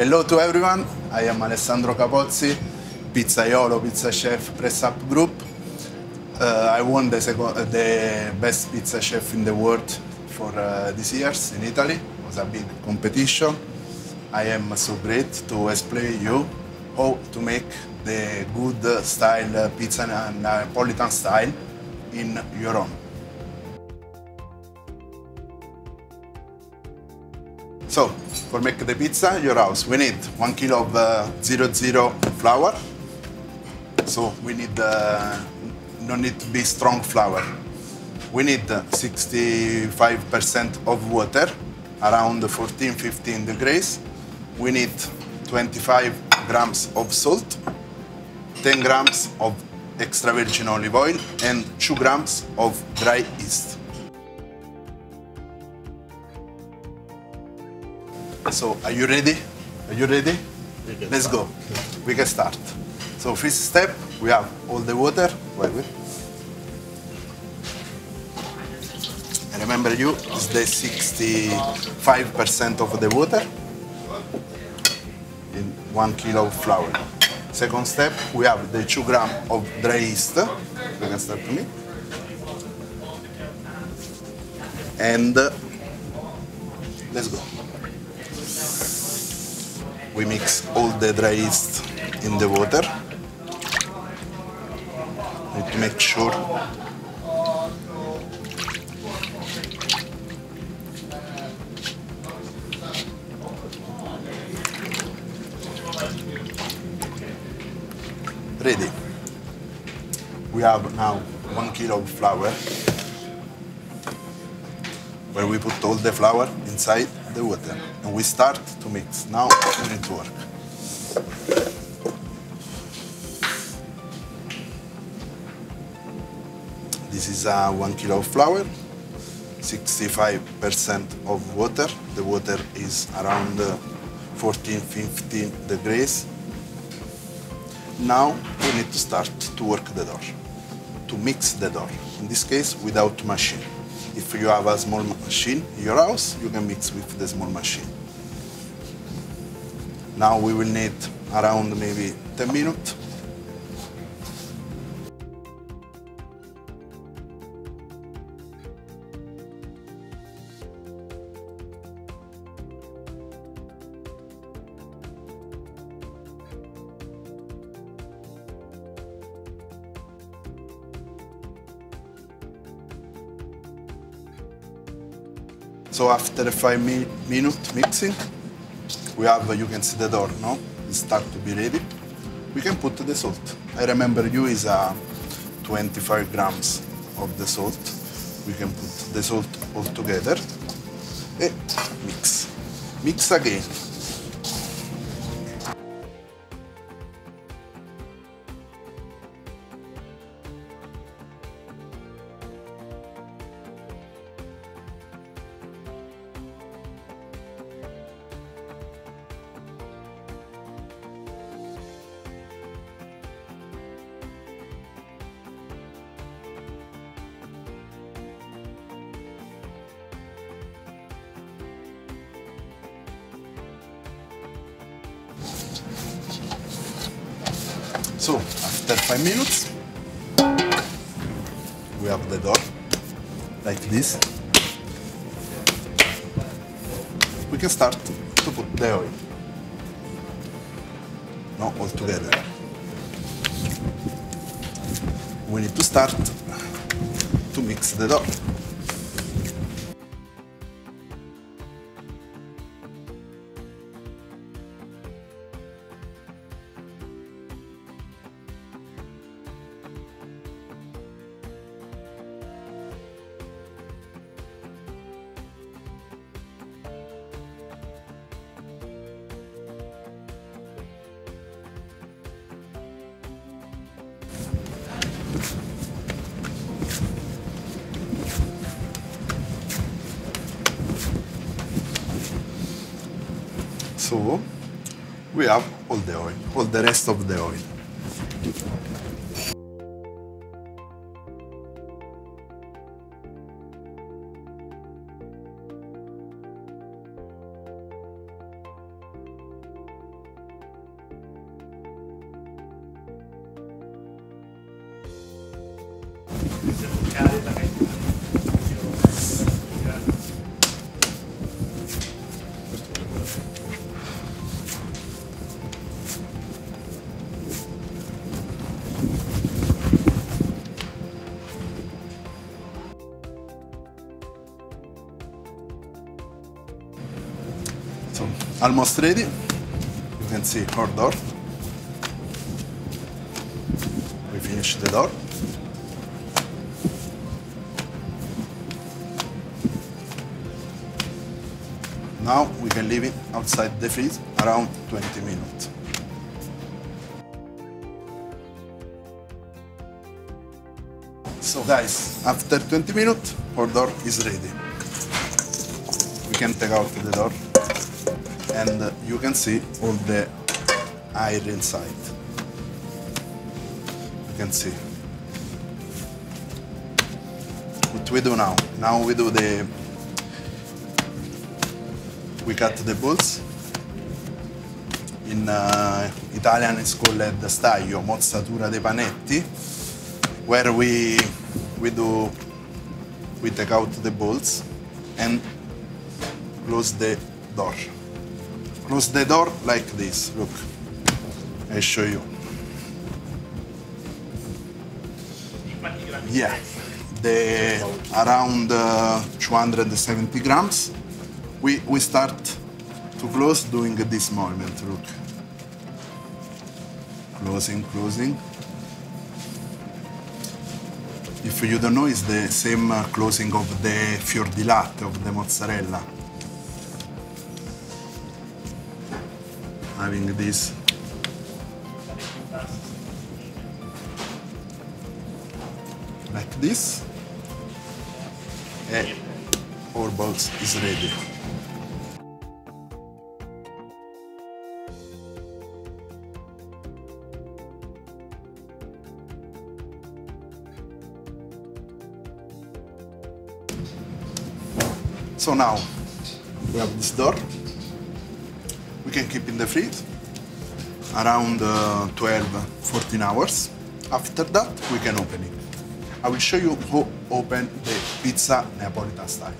Hello to everyone, I am Alessandro Capozzi, pizzaiolo, pizza chef, PressUp group. Uh, I won the, uh, the best pizza chef in the world for uh, this years in Italy. It was a big competition. I am so great to explain you how to make the good style pizza and Napolitan style in your own. So, for make the pizza your house, we need one kilo of uh, zero zero flour. So we need uh, no need to be strong flour. We need 65% of water, around 14-15 degrees. We need 25 grams of salt, 10 grams of extra virgin olive oil, and 2 grams of dry yeast. So, are you ready? Are you ready? Let's go. We can start. So, first step, we have all the water. Wait, wait. And remember you, is the 65% of the water in one kilo of flour. Second step, we have the two gram of dry yeast. You can start to me. And uh, let's go. We mix all the dry yeast in the water. Need to make sure ready. We have now one kilo of flour where we put all the flour inside the water and we start to mix. Now we need to work. This is uh, one kilo of flour, 65% of water. The water is around uh, 14, 15 degrees. Now we need to start to work the dough, to mix the dough. In this case, without machine. If you have a small machine in your house, you can mix with the small machine. Now we will need around maybe 10 minutes. So after five mi minutes mixing, we have, you can see the door, no? It start to be ready. We can put the salt. I remember you is uh, 25 grams of the salt. We can put the salt all together and mix. Mix again. So after five minutes, we have the door like this. We can start to put the oil. No, all together. We need to start to mix the dough. So we have all the oil, all the rest of the oil. Almost ready. You can see our door. We finish the door. Now we can leave it outside the freeze around 20 minutes. So guys, after 20 minutes, our door is ready. We can take out the door and you can see all the air inside. You can see. What we do now? Now we do the we cut the balls. In uh, Italian it's called the staglio, mozzatura dei panetti, where we we do we take out the bolts and close the door. Close the door like this. Look, I show you. Yeah, the around uh, 270 grams. We we start to close doing this movement. Look, closing, closing. If you don't know, it's the same uh, closing of the fior di latte of the mozzarella. Having this like this, and our box is ready. So now we have this door. Can keep in the fridge around uh, 12, 14 hours. After that, we can open it. I will show you how open the pizza Neapolitan style.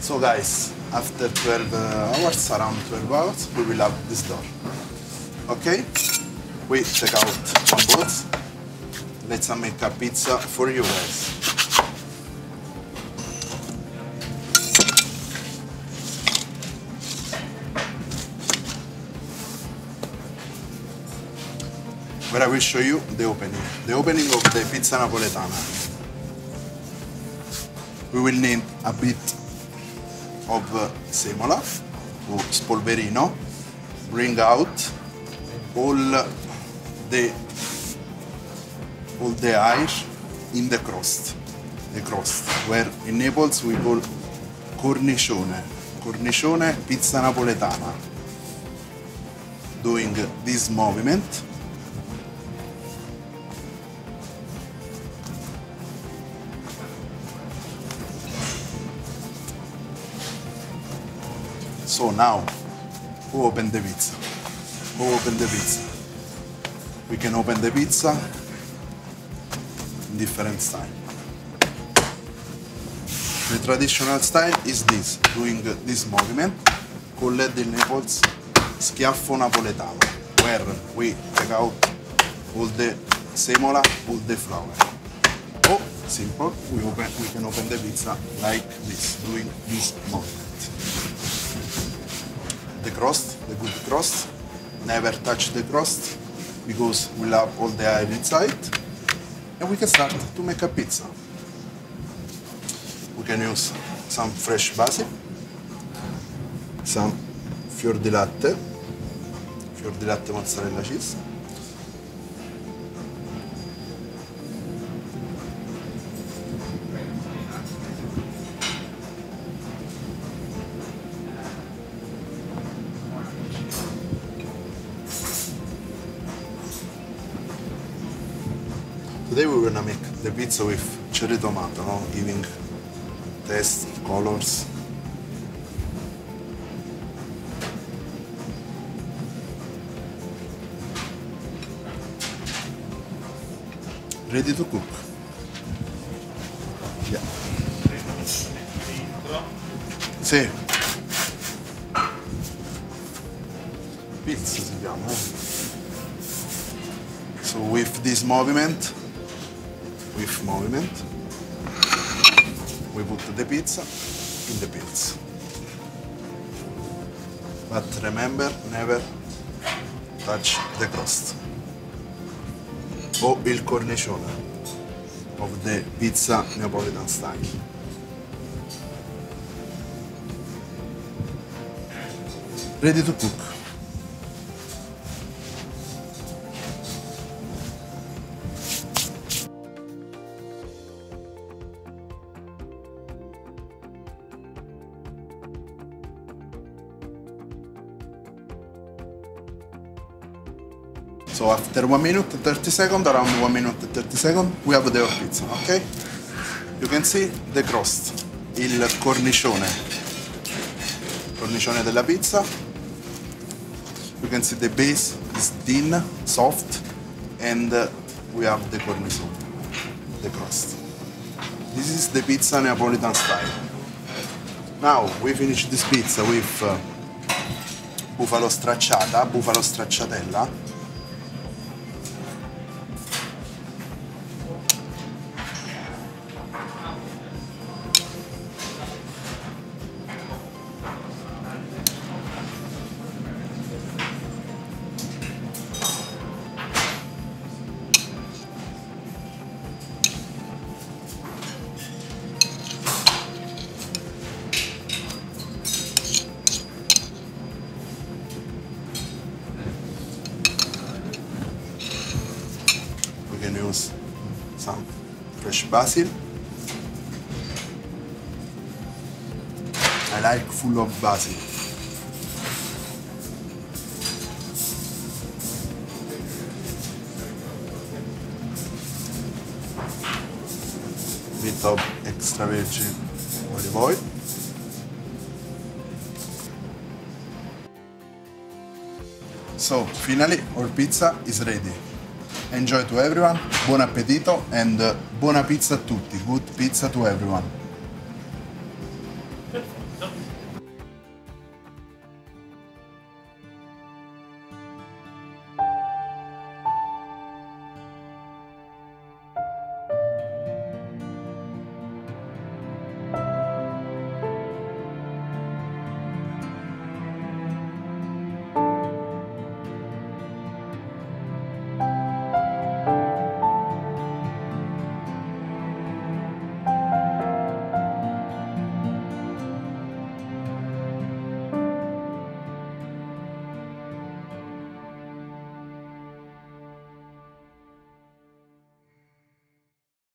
So guys, after 12 hours, around 12 hours, we will have this door. Okay? We take out one box. Let's make a pizza for you guys. But I will show you the opening. The opening of the pizza napoletana. We will need a bit of uh, semola or spolverino. Bring out all the all the air in the crust. The crust, where in Naples we call cornicione. Cornicione pizza napoletana. Doing this movement So now, who open the pizza? Who open the pizza? We can open the pizza in different style. The traditional style is this, doing this movement called the Naples schiaffo napoletano, where we take out all the semola, all the flour. Or simple, we open we can open the pizza like this, doing this movement the crust, the good crust. Never touch the crust because we'll have all the air inside. And we can start to make a pizza. We can use some fresh basil, some fior di latte, fior di latte mozzarella cheese. Today we're gonna make the pizza with cherry tomato, no? giving taste, colors. Ready to cook. Yeah. Sì. Pizza si chiama. So with this movement with movement, we put the pizza in the pizza. But remember, never touch the crust. O il cornicione of the pizza Neapolitan style. Ready to cook. After 1 minute and 30 seconds, around 1 minute and 30 seconds, we have the pizza, ok? You can see the crust, il cornicione, cornicione della pizza. You can see the base is thin, soft, and we have the cornicione, the crust. This is the pizza Neapolitan style. Now we finish this pizza with uh, bufalo stracciata, bufalo stracciatella. Can use some fresh basil. I like full of basil. Bit of extra virgin olive oil. So finally our pizza is ready. Enjoy to everyone, buon appetito and buona pizza a tutti, good pizza to everyone.